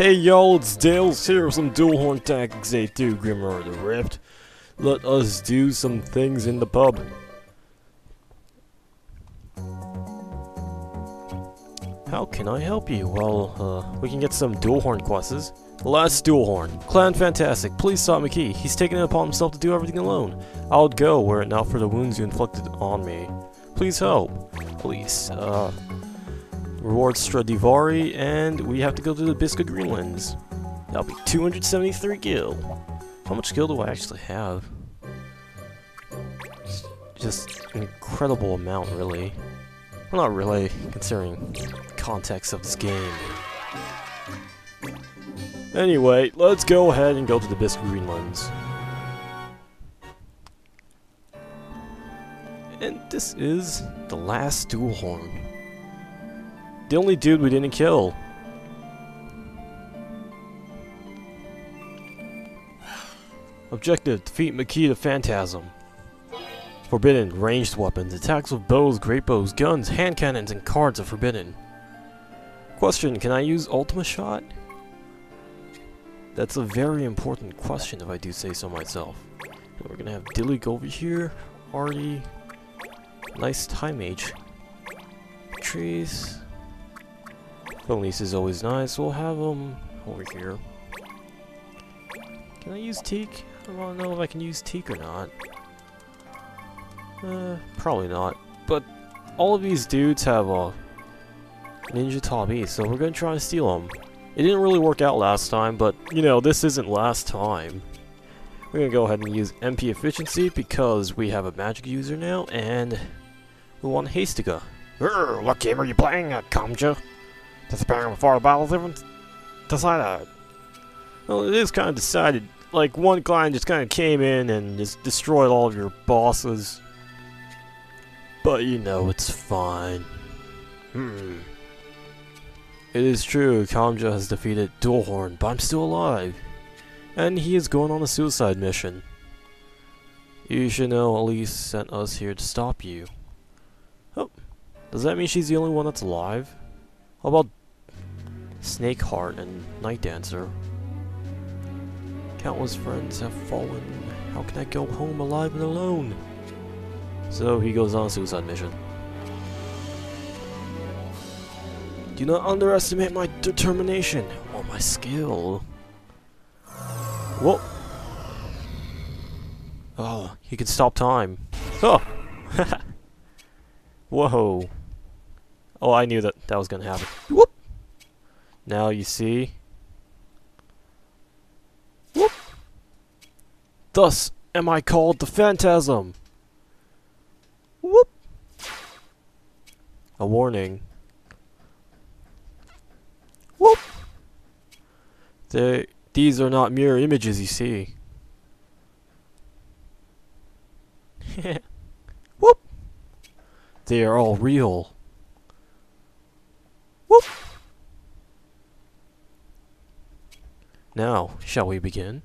Hey y'all, it's DaILz here with some Duelhorn Tactics A2 Grimoire of the Rift. Let us do some things in the pub. How can I help you? Well, uh, we can get some Duelhorn quests. Last Duelhorn. Clan Fantastic, please stop Maquis. He's taken it upon himself to do everything alone. I would go were it not for the wounds you inflicted on me. Please help. Please, uh... Reward Stradivari, and we have to go to the Bisga Greenlands. That'll be 273 gil. How much gil do I actually have? Just an incredible amount, really. Well, not really, considering context of this game. Anyway, let's go ahead and go to the Bisga Greenlands. And this is the last Duelhorn. The only dude we didn't kill. Objective, defeat Makita Phantasm. Forbidden, ranged weapons, attacks with bows, great bows, guns, hand cannons, and cards are forbidden. Question, can I use Ultima Shot? That's a very important question if I do say so myself. We're gonna have Dillig over here, Artie, nice time mage. Trees. Police is always nice, we'll have them over here. Can I use Teak? I don't know if I can use Teak or not. Uh, probably not. But all of these dudes have a Ninja Tabi, so we're gonna try to steal them. It didn't really work out last time, but, you know, this isn't last time. We're gonna go ahead and use MP Efficiency because we have a magic user now, and we want Hastega. Urgh, what game are you playing, uh, Kamja? Just preparing before the battle's even decided. Well, it is kind of decided. Like, one client just kind of came in and just destroyed all of your bosses. But, you know, it's fine. Hmm. It is true, Kamja has defeated Duelhorn, but I'm still alive. And he is going on a suicide mission. You should know Elise sent us here to stop you. Oh, does that mean she's the only one that's alive? How about Snakeheart and Night Dancer? Countless friends have fallen. How can I go home alive and alone? So he goes on a suicide mission. Do not underestimate my determination or my skill. Whoa. Oh, he can stop time. Oh! Whoa. Oh, I knew that that was gonna happen. Whoop! Now you see. Whoop! Thus am I called the Phantasm! Whoop! A warning. Whoop! They, these are not mirror images you see. Whoop! They are all real. Whoop! Now, shall we begin?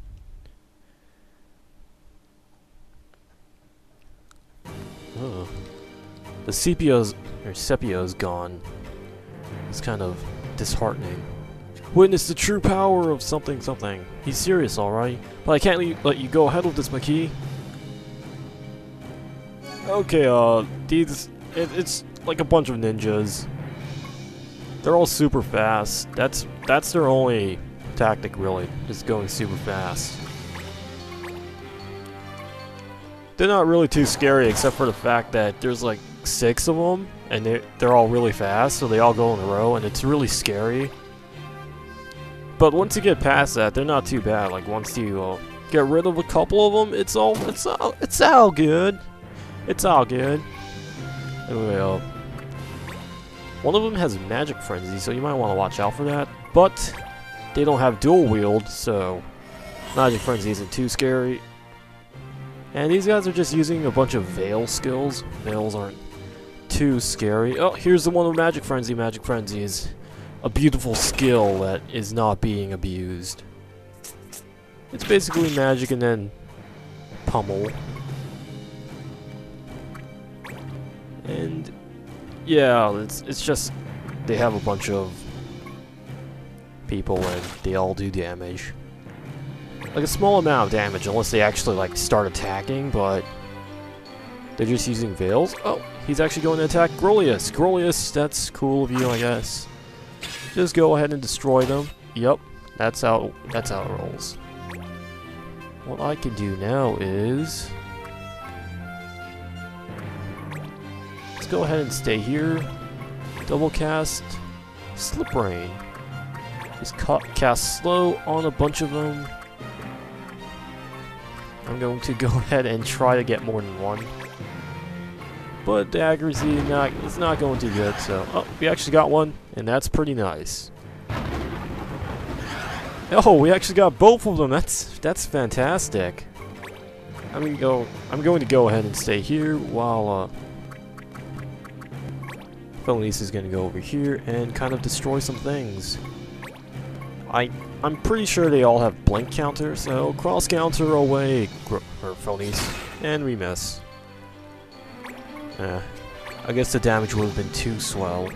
Oh. The sepia's, or sepia's gone. It's kind of disheartening. Witness the true power of something something. He's serious, alright. But I can't le let you go ahead with this, Maquis. Okay, uh, these... It, it's like a bunch of ninjas. They're all super fast. That's that's their only tactic, really. Just going super fast. They're not really too scary, except for the fact that there's like six of them, and they they're all really fast, so they all go in a row, and it's really scary. But once you get past that, they're not too bad. Like once you uh, get rid of a couple of them, it's all it's all it's all good. It's all good. Anyway, uh, one of them has magic frenzy, so you might want to watch out for that. But they don't have dual wield, so magic frenzy isn't too scary. And these guys are just using a bunch of veil skills. Veils aren't too scary. Oh, here's the one with magic frenzy. Magic frenzy is a beautiful skill that is not being abused. It's basically magic and then pummel. And yeah, it's it's just they have a bunch of people and they all do damage. Like a small amount of damage unless they actually like start attacking, but they're just using Veils. Oh, he's actually going to attack Grolius. Grolius, that's cool of you, I guess. Just go ahead and destroy them. Yep, that's how that's how it rolls. What I can do now is let's go ahead and stay here. Double cast Slip Rain. Just ca cast slow on a bunch of them. I'm going to go ahead and try to get more than one. But the accuracy not it's not going too good, so oh we actually got one, and that's pretty nice. Oh, we actually got both of them. That's that's fantastic. I'm gonna go. I'm going to go ahead and stay here while uh, Felonice is gonna go over here and kind of destroy some things. I I'm pretty sure they all have blank counter, so cross counter away, or Felonice, and we miss. Yeah, I guess the damage would have been too swell.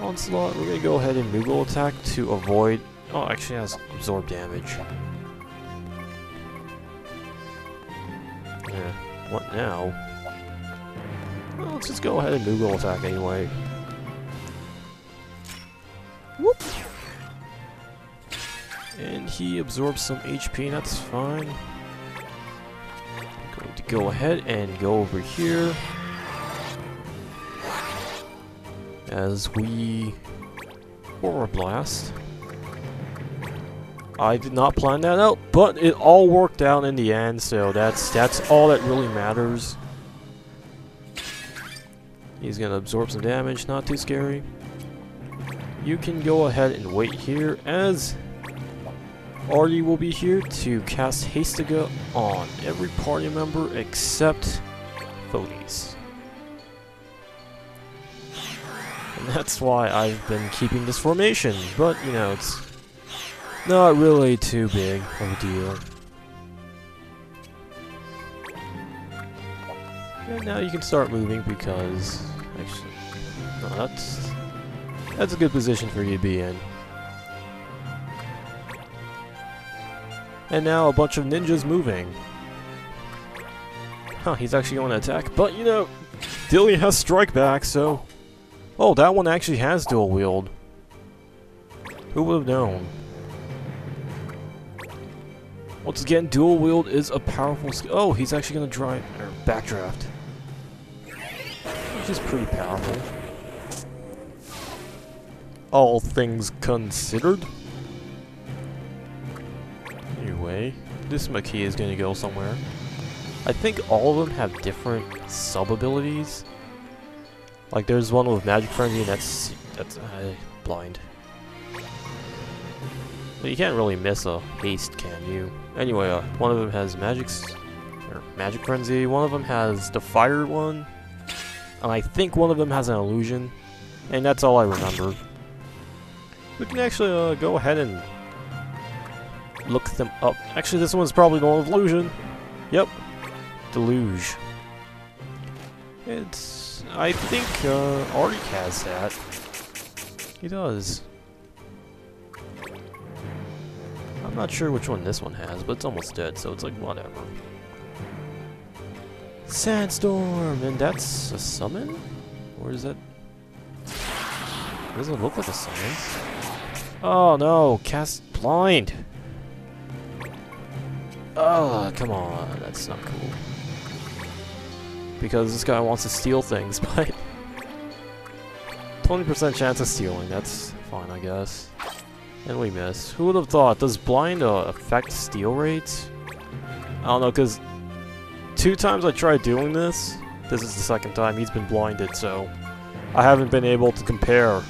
Onslaught, we're gonna go ahead and Moogle attack to avoid Oh, actually has absorb damage. Yeah. What now? Well, let's just go ahead and Moogle attack anyway. Whoop! And he absorbs some HP, that's fine. I'm going to go ahead and go over here. As we... Aura Blast. I did not plan that out, but it all worked out in the end, so that's that's all that really matters. He's gonna absorb some damage, not too scary. You can go ahead and wait here, as Artie will be here to cast Hastega on every party member except Phonies. And that's why I've been keeping this formation, but, you know, it's not really too big of a deal. And now you can start moving because... Actually, no, that's... That's a good position for you to be in. And now a bunch of ninjas moving. Huh, he's actually going to attack. But, you know, Dilly has strike back, so... Oh, that one actually has dual wield. Who would have known? Once again, dual wield is a powerful skill. Oh, he's actually gonna drive or backdraft, which is pretty powerful. All things considered. This Maquis is gonna go somewhere. I think all of them have different sub abilities. Like there's one with Magic Frenzy and that's that's uh, blind. But you can't really miss a haste, can you? Anyway, uh, one of them has magics, or magic frenzy. One of them has the fire one, and I think one of them has an illusion. And that's all I remember. We can actually uh, go ahead and look them up. Actually, this one's probably with illusion. Yep, deluge. It's I think uh, Artie has that. He does. I'm not sure which one this one has, but it's almost dead, so it's like, whatever. Sandstorm! And that's a summon? Or is that... Doesn't look like a summon. Oh no, cast blind! Oh, come on, that's not cool. Because this guy wants to steal things, but... 20% chance of stealing, that's fine, I guess. And we miss. Who would have thought? Does blind uh, affect steal rates? I don't know, because two times I tried doing this, this is the second time he's been blinded, so I haven't been able to compare.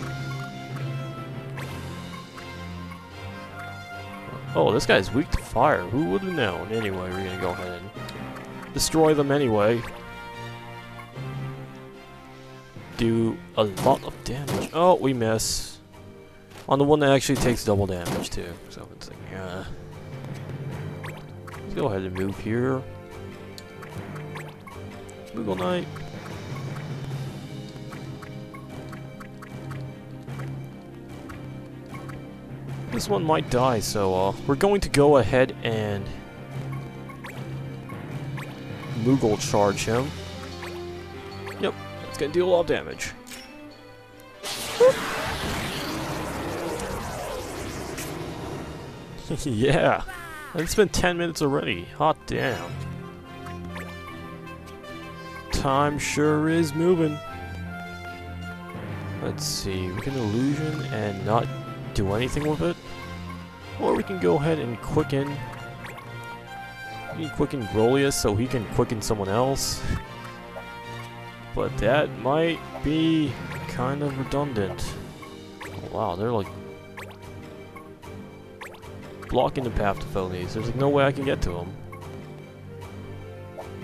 Oh, this guy's weak to fire. Who would have known? Anyway, we're gonna go ahead and destroy them anyway. Do a lot of damage. Oh, we miss. On the one that actually takes double damage too. So it's like, yeah. Let's go ahead and move here. Moogle Knight. This one might die, so uh, we're going to go ahead and Moogle charge him. Yep, it's gonna do a lot of damage. yeah, it's been 10 minutes already. Hot damn. Time sure is moving. Let's see, we can illusion and not do anything with it. Or we can go ahead and quicken. We can quicken Grolius so he can quicken someone else. But that might be kind of redundant. Wow, they're like blocking the path to phonies. There's like no way I can get to them.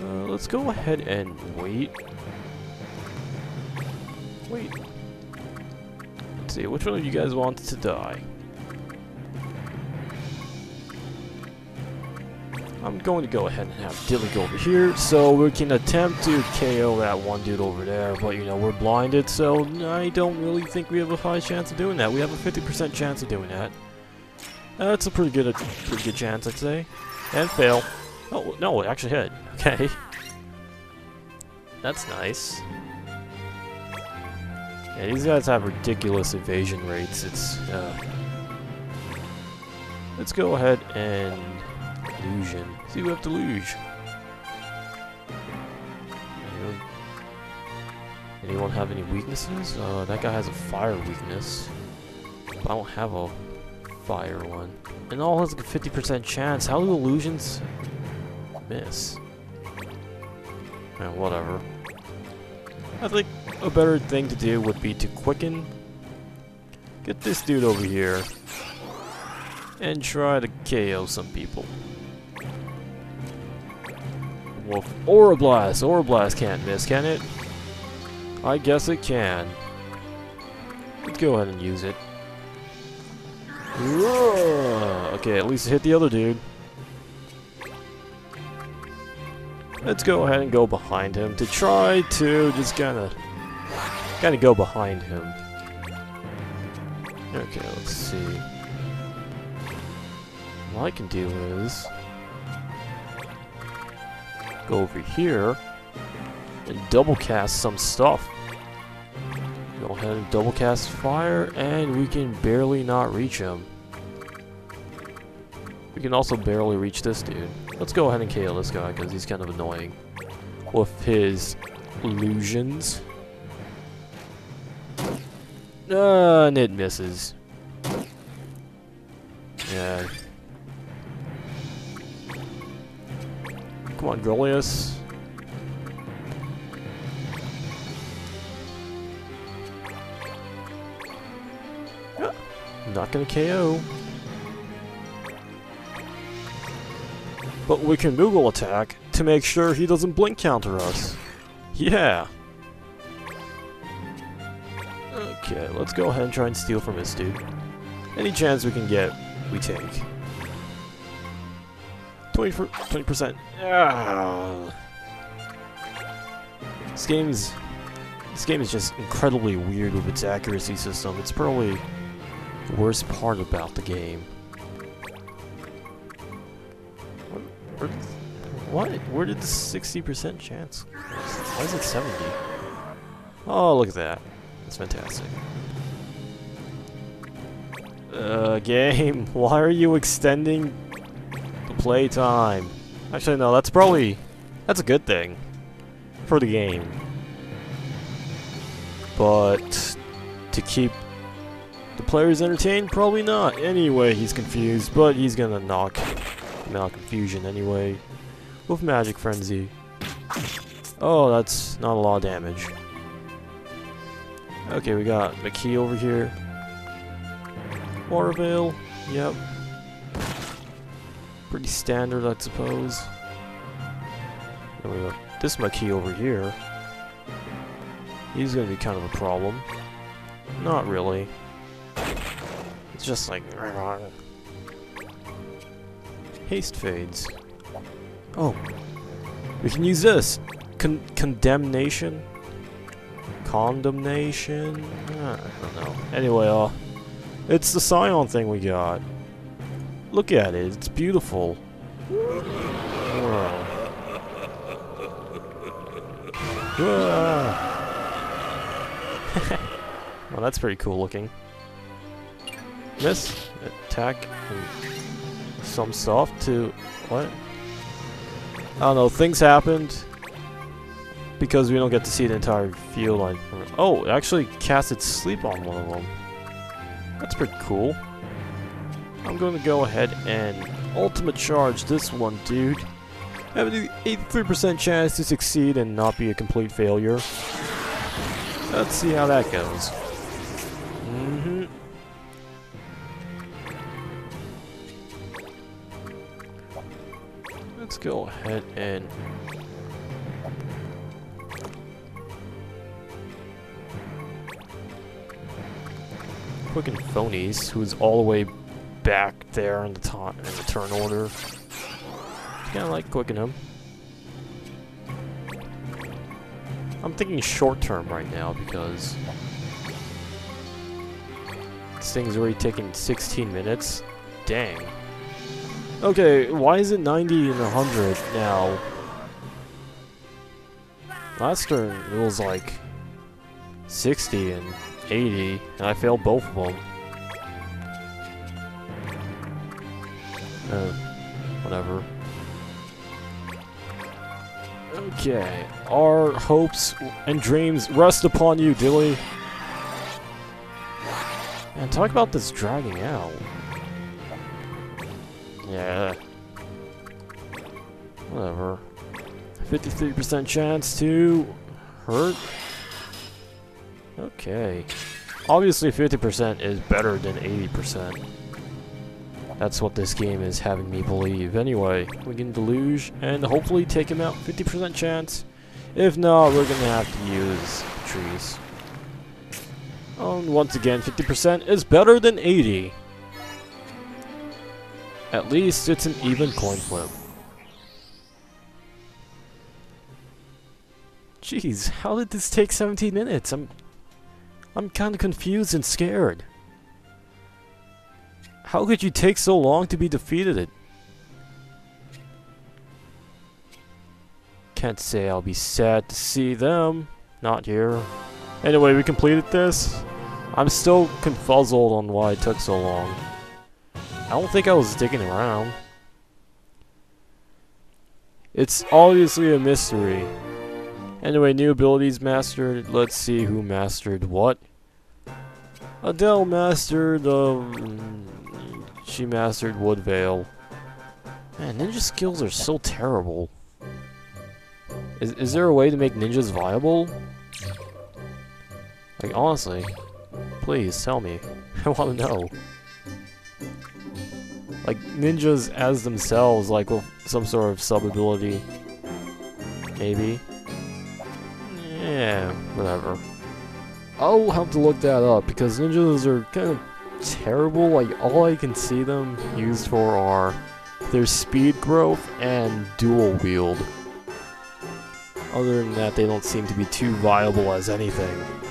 Uh, let's go ahead and wait. Wait. See, which one of you guys wants to die? I'm going to go ahead and have Dilly go over here, so we can attempt to KO that one dude over there, but you know, we're blinded, so I don't really think we have a high chance of doing that. We have a 50% chance of doing that. That's a pretty good, pretty good chance, I'd say. And fail. Oh, no, it actually hit. Okay. That's nice. Yeah, these guys have ridiculous evasion rates. It's, uh... Let's go ahead and... Illusion. See who have to luge. Anyone, have any weaknesses? Uh, that guy has a fire weakness. But I don't have a fire one. And all has a 50% chance. How do illusions miss? Yeah, whatever. I think a better thing to do would be to quicken. Get this dude over here. And try to KO some people. Wolf. Aurablast! Aurablast can't miss, can it? I guess it can. Let's go ahead and use it. Okay, at least hit the other dude. Let's go ahead and go behind him to try to just kind of of go behind him. Okay, let's see. What I can do is go over here and double cast some stuff. Go ahead and double cast fire, and we can barely not reach him. We can also barely reach this dude. Let's go ahead and KO this guy, because he's kind of annoying. With his illusions. Uh, and it misses. Yeah. Come on, Grolius. Not gonna KO. But we can Moogle attack to make sure he doesn't blink counter us. Yeah. Okay, let's go ahead and try and steal from this dude. Any chance we can get, we take. 20 20%. Ah. This game's this game is just incredibly weird with its accuracy system. It's probably the worst part about the game. Where, what? Where did the 60% chance? Why is it 70? Oh, look at that. That's fantastic. Uh, game, why are you extending the playtime? Actually, no, that's probably... That's a good thing. For the game. But... To keep the players entertained? Probably not. Anyway, he's confused, but he's gonna knock him out confusion anyway. With Magic Frenzy. Oh, that's not a lot of damage. Okay, we got Maquis over here. Water Veil, yep. Pretty standard, I suppose. Then we got this Maquis over here. He's gonna be kind of a problem. Not really. It's just like... Haste fades. Oh. We can use this! Con condemnation? Condemnation? Uh, I don't know. Anyway, uh... It's the Scion thing we got. Look at it, it's beautiful. Well, that's pretty cool looking. Miss, attack, some stuff to... what? I don't know, things happened because we don't get to see the entire field. I, oh, it actually casted sleep on one of them. That's pretty cool. I'm going to go ahead and ultimate charge this one, dude. Have an 83% chance to succeed and not be a complete failure. Let's see how that goes. Mm-hmm. Let's go ahead and Quicken Phonies, who's all the way back there in the, in the turn order. Kinda like quicken him. I'm thinking short term right now because this thing's already taking 16 minutes. Dang. Okay, why is it 90 and 100 now? Last turn it was like 60 and 80, and I failed both of them. Uh, whatever. Okay, our hopes and dreams rest upon you, Dilly. And talk about this dragging out. Yeah. Whatever. 53% chance to hurt. Okay. Obviously 50% is better than 80%. That's what this game is having me believe. Anyway, we can deluge and hopefully take him out 50% chance. If not, we're gonna have to use trees. And once again, 50% is better than 80. At least it's an even coin flip. Jeez, how did this take 17 minutes? I'm I'm kinda confused and scared. How could you take so long to be defeated it? Can't say I'll be sad to see them. Not here. Anyway, we completed this. I'm still confuzzled on why it took so long. I don't think I was digging around. It's obviously a mystery. Anyway, new abilities mastered. Let's see who mastered what. Adele mastered, um, she mastered Wood Veil. Man, ninja skills are so terrible. Is, is there a way to make ninjas viable? Like, honestly. Please, tell me. I want to know. Like, ninjas as themselves, like with some sort of sub-ability. Maybe. I'll have to look that up because ninjas are kind of terrible. Like all I can see them used for are their speed growth and dual wield. Other than that, they don't seem to be too viable as anything.